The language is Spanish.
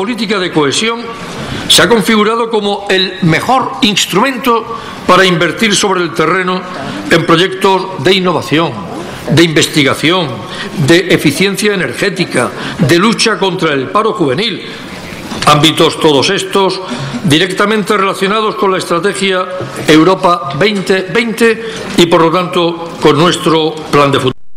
política de cohesión se ha configurado como el mejor instrumento para invertir sobre el terreno en proyectos de innovación, de investigación, de eficiencia energética, de lucha contra el paro juvenil, ámbitos todos estos directamente relacionados con la estrategia Europa 2020 y, por lo tanto, con nuestro plan de futuro.